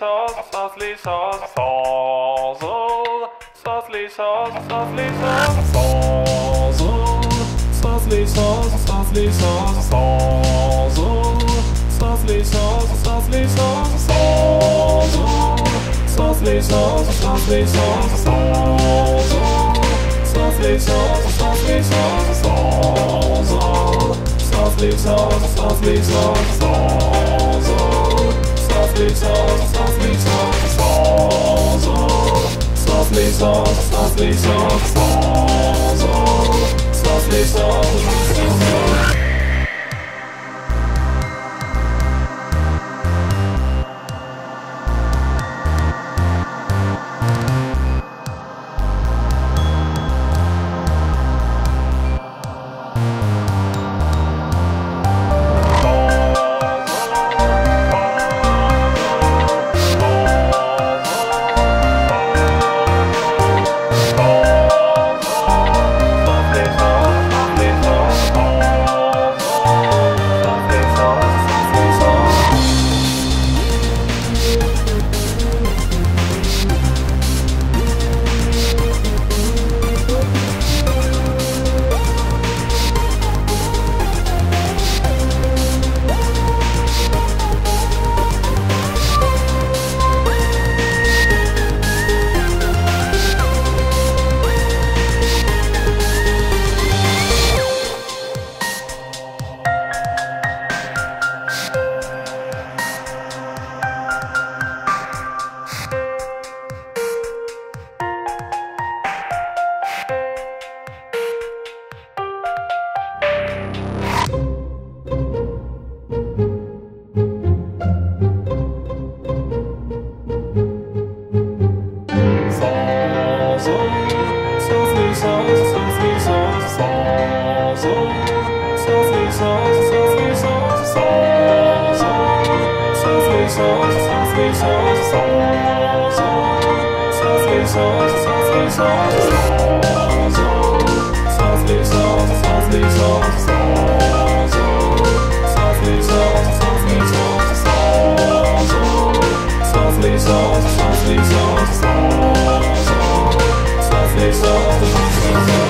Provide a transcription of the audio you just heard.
sauce, softly sauce, Sausal, softly sauce, softly sauce, Sausal, softly sauce, softly sauce, Sausal, softly sauce, softly sauce, Sausal, softly sauce, softly sauce, Sausal, softly sauce, softly sauce, Sausal, softly sauce, softly sauce, Stāstīs, stāstīs, stāstīs, stāstīs, stāstīs, stāstīs, stāstīs, Please, oh. It's all